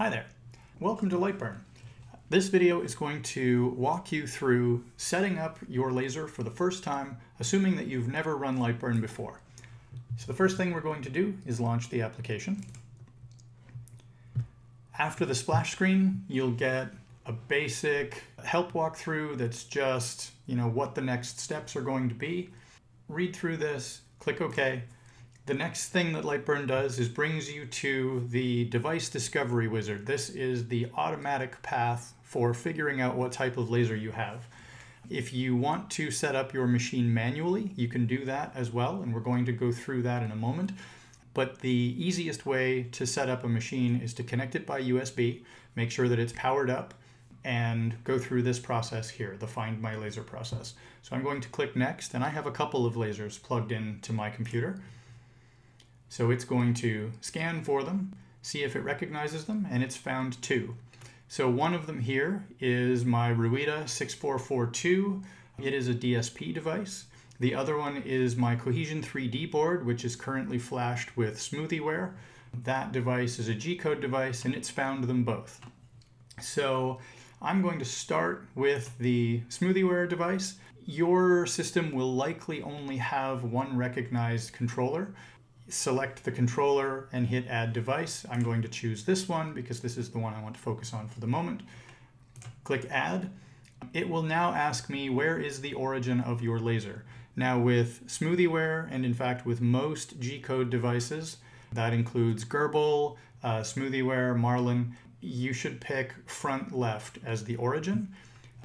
Hi there. Welcome to Lightburn. This video is going to walk you through setting up your laser for the first time, assuming that you've never run Lightburn before. So the first thing we're going to do is launch the application. After the splash screen, you'll get a basic help walkthrough that's just, you know, what the next steps are going to be. Read through this, click OK, the next thing that Lightburn does is brings you to the device discovery wizard. This is the automatic path for figuring out what type of laser you have. If you want to set up your machine manually, you can do that as well, and we're going to go through that in a moment. But the easiest way to set up a machine is to connect it by USB, make sure that it's powered up, and go through this process here, the Find My Laser process. So I'm going to click Next, and I have a couple of lasers plugged into my computer. So it's going to scan for them, see if it recognizes them, and it's found two. So one of them here is my Ruida 6442. It is a DSP device. The other one is my Cohesion 3D board, which is currently flashed with SmoothieWare. That device is a G-code device, and it's found them both. So I'm going to start with the SmoothieWare device. Your system will likely only have one recognized controller, select the controller and hit add device. I'm going to choose this one because this is the one I want to focus on for the moment. Click add. It will now ask me where is the origin of your laser. Now with SmoothieWare and in fact with most G-code devices, that includes GRBL, uh, SmoothieWare, Marlin, you should pick front left as the origin.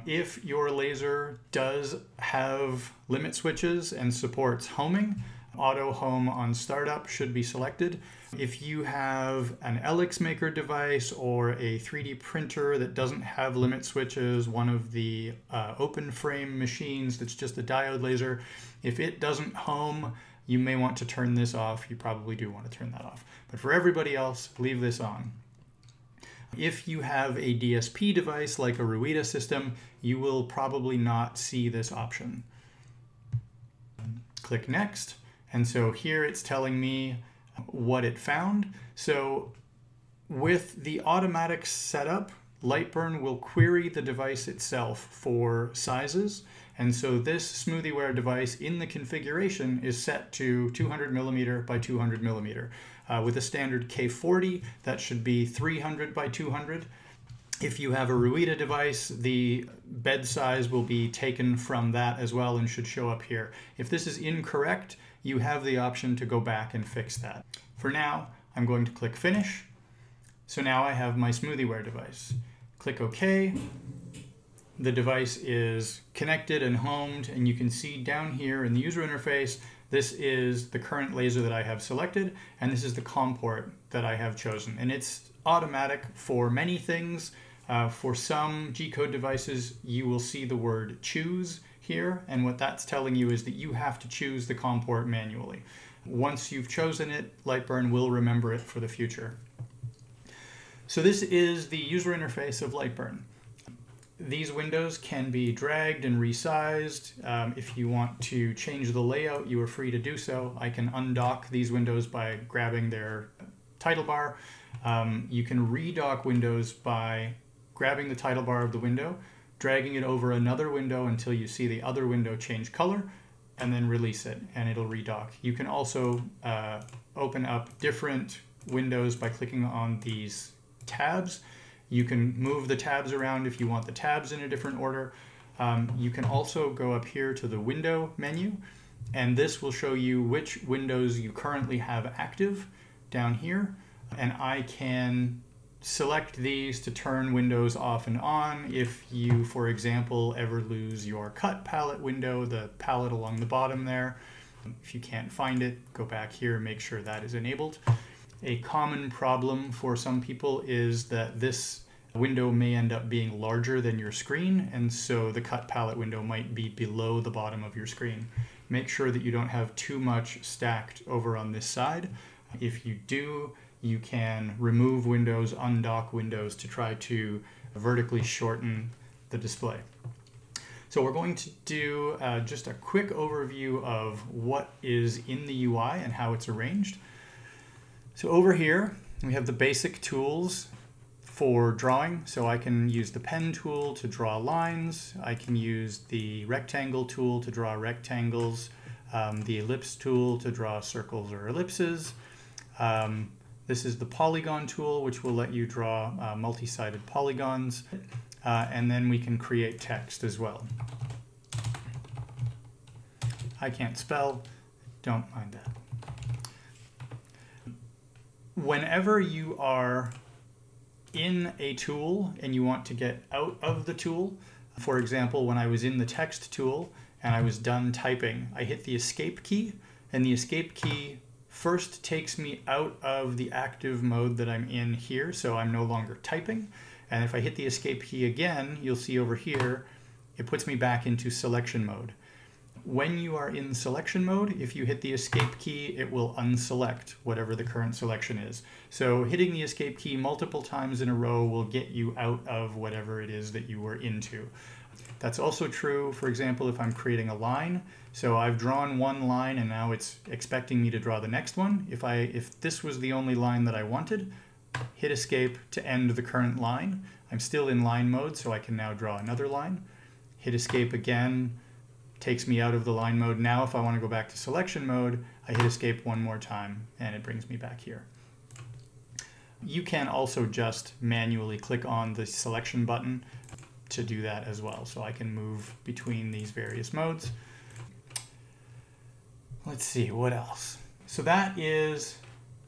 If your laser does have limit switches and supports homing, Auto home on startup should be selected. If you have an EleksMaker device or a 3D printer that doesn't have limit switches, one of the uh, open frame machines that's just a diode laser, if it doesn't home, you may want to turn this off. You probably do want to turn that off. But for everybody else, leave this on. If you have a DSP device like a Ruida system, you will probably not see this option. Click Next. And so here it's telling me what it found. So with the automatic setup, Lightburn will query the device itself for sizes. And so this SmoothieWare device in the configuration is set to 200 millimeter by 200 millimeter. Uh, with a standard K40, that should be 300 by 200. If you have a Ruida device, the bed size will be taken from that as well and should show up here. If this is incorrect, you have the option to go back and fix that. For now, I'm going to click Finish. So now I have my SmoothieWare device. Click OK. The device is connected and homed, and you can see down here in the user interface, this is the current laser that I have selected, and this is the COM port that I have chosen. And it's automatic for many things. Uh, for some G-code devices, you will see the word choose here, and what that's telling you is that you have to choose the COM port manually. Once you've chosen it, Lightburn will remember it for the future. So this is the user interface of Lightburn. These windows can be dragged and resized. Um, if you want to change the layout, you are free to do so. I can undock these windows by grabbing their title bar. Um, you can redock windows by grabbing the title bar of the window, dragging it over another window until you see the other window change color, and then release it, and it'll redock. You can also uh, open up different windows by clicking on these tabs. You can move the tabs around if you want the tabs in a different order. Um, you can also go up here to the window menu, and this will show you which windows you currently have active down here. And I can select these to turn windows off and on. If you, for example, ever lose your cut palette window, the palette along the bottom there, if you can't find it, go back here, make sure that is enabled. A common problem for some people is that this window may end up being larger than your screen, and so the cut palette window might be below the bottom of your screen. Make sure that you don't have too much stacked over on this side. If you do, you can remove windows, undock windows to try to vertically shorten the display. So we're going to do uh, just a quick overview of what is in the UI and how it's arranged. So over here, we have the basic tools for drawing. So I can use the pen tool to draw lines. I can use the rectangle tool to draw rectangles, um, the ellipse tool to draw circles or ellipses. Um, this is the polygon tool, which will let you draw uh, multi-sided polygons. Uh, and then we can create text as well. I can't spell, don't mind that. Whenever you are in a tool and you want to get out of the tool, for example, when I was in the text tool and I was done typing, I hit the escape key and the escape key first takes me out of the active mode that I'm in here, so I'm no longer typing. And if I hit the escape key again, you'll see over here, it puts me back into selection mode. When you are in selection mode, if you hit the escape key, it will unselect whatever the current selection is. So hitting the escape key multiple times in a row will get you out of whatever it is that you were into. That's also true, for example, if I'm creating a line. So I've drawn one line and now it's expecting me to draw the next one. If, I, if this was the only line that I wanted, hit escape to end the current line. I'm still in line mode, so I can now draw another line. Hit escape again, takes me out of the line mode. Now if I want to go back to selection mode, I hit escape one more time and it brings me back here. You can also just manually click on the selection button to do that as well. So I can move between these various modes. Let's see, what else? So that is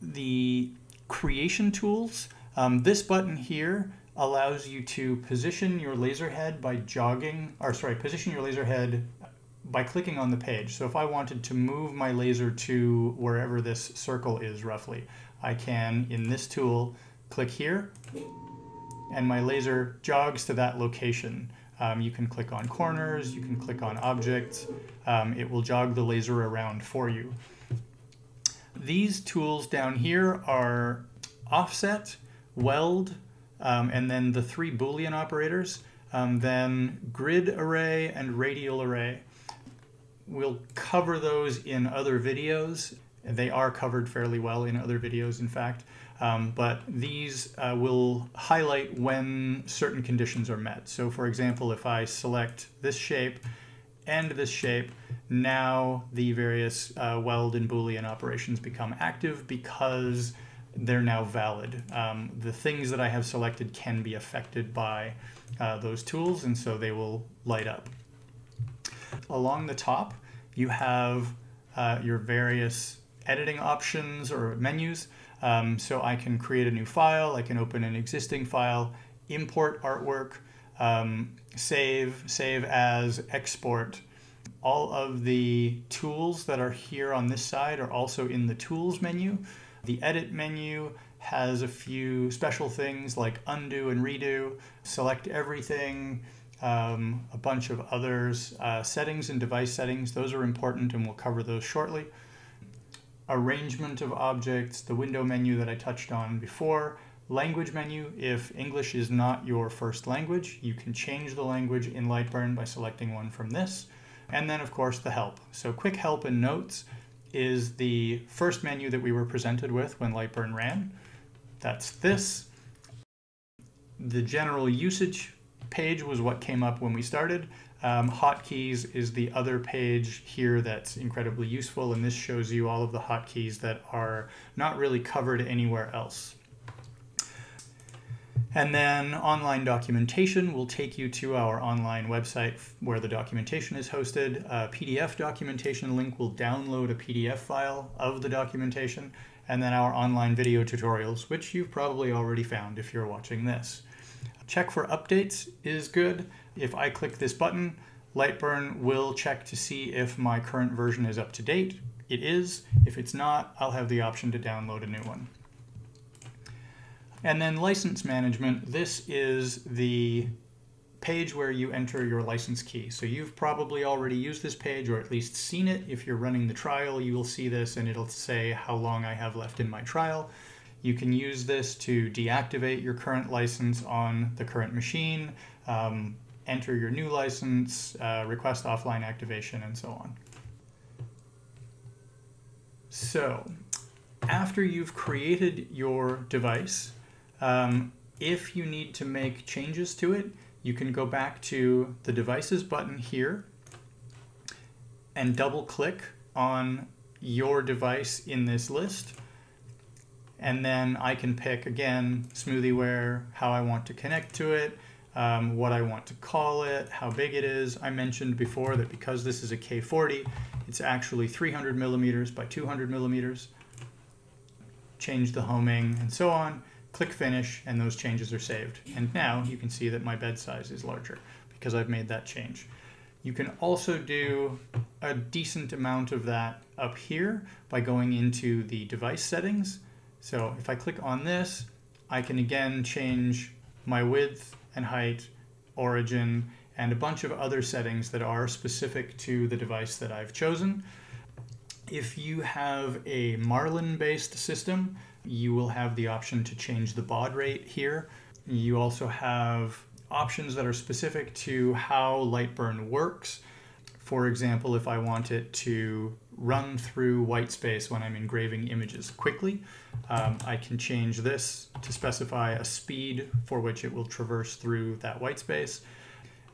the creation tools. Um, this button here allows you to position your laser head by jogging, or sorry, position your laser head by clicking on the page. So if I wanted to move my laser to wherever this circle is roughly, I can, in this tool, click here, and my laser jogs to that location. Um, you can click on corners, you can click on objects, um, it will jog the laser around for you. These tools down here are offset, weld, um, and then the three Boolean operators, um, then grid array and radial array. We'll cover those in other videos. They are covered fairly well in other videos, in fact. Um, but these uh, will highlight when certain conditions are met. So for example, if I select this shape and this shape, now the various uh, weld and Boolean operations become active because they're now valid. Um, the things that I have selected can be affected by uh, those tools, and so they will light up. Along the top, you have uh, your various editing options or menus. Um, so I can create a new file, I can open an existing file, import artwork, um, save, save as, export. All of the tools that are here on this side are also in the tools menu. The edit menu has a few special things like undo and redo, select everything, um, a bunch of others. Uh, settings and device settings, those are important and we'll cover those shortly. Arrangement of objects, the window menu that I touched on before, language menu, if English is not your first language, you can change the language in Lightburn by selecting one from this. And then of course the help. So quick help and notes is the first menu that we were presented with when Lightburn ran. That's this. The general usage page was what came up when we started. Um, hotkeys is the other page here that's incredibly useful, and this shows you all of the hotkeys that are not really covered anywhere else. And then online documentation will take you to our online website where the documentation is hosted. A PDF documentation link will download a PDF file of the documentation, and then our online video tutorials, which you've probably already found if you're watching this. Check for updates is good. If I click this button, Lightburn will check to see if my current version is up to date. It is. If it's not, I'll have the option to download a new one. And then license management, this is the page where you enter your license key. So you've probably already used this page or at least seen it. If you're running the trial, you will see this and it'll say how long I have left in my trial. You can use this to deactivate your current license on the current machine, um, enter your new license, uh, request offline activation, and so on. So after you've created your device, um, If you need to make changes to it, you can go back to the devices button here and double click on your device in this list. And then I can pick again, SmoothieWare, how I want to connect to it, um, what I want to call it, how big it is. I mentioned before that because this is a K40, it's actually 300 millimeters by 200 millimeters. Change the homing and so on. Click finish and those changes are saved. And now you can see that my bed size is larger because I've made that change. You can also do a decent amount of that up here by going into the device settings. So if I click on this, I can again change my width and height, origin, and a bunch of other settings that are specific to the device that I've chosen. If you have a Marlin based system, you will have the option to change the baud rate here. You also have options that are specific to how Lightburn works. For example, if I want it to run through white space when I'm engraving images quickly, um, I can change this to specify a speed for which it will traverse through that white space.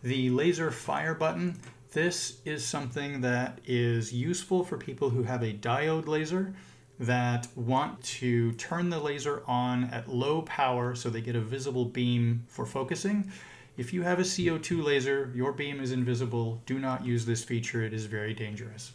The laser fire button, this is something that is useful for people who have a diode laser that want to turn the laser on at low power so they get a visible beam for focusing. If you have a CO2 laser, your beam is invisible. Do not use this feature, it is very dangerous.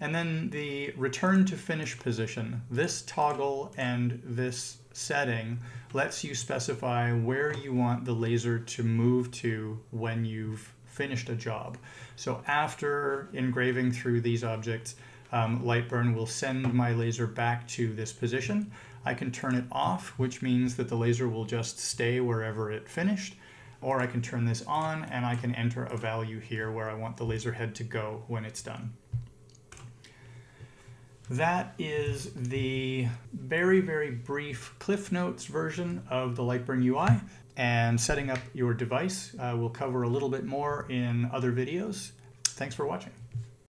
And then the return to finish position. This toggle and this setting lets you specify where you want the laser to move to when you've finished a job. So after engraving through these objects, um, Lightburn will send my laser back to this position. I can turn it off, which means that the laser will just stay wherever it finished. Or I can turn this on and I can enter a value here where I want the laser head to go when it's done. That is the very, very brief Cliff Notes version of the Lightburn UI. And setting up your device, uh, we'll cover a little bit more in other videos. Thanks for watching.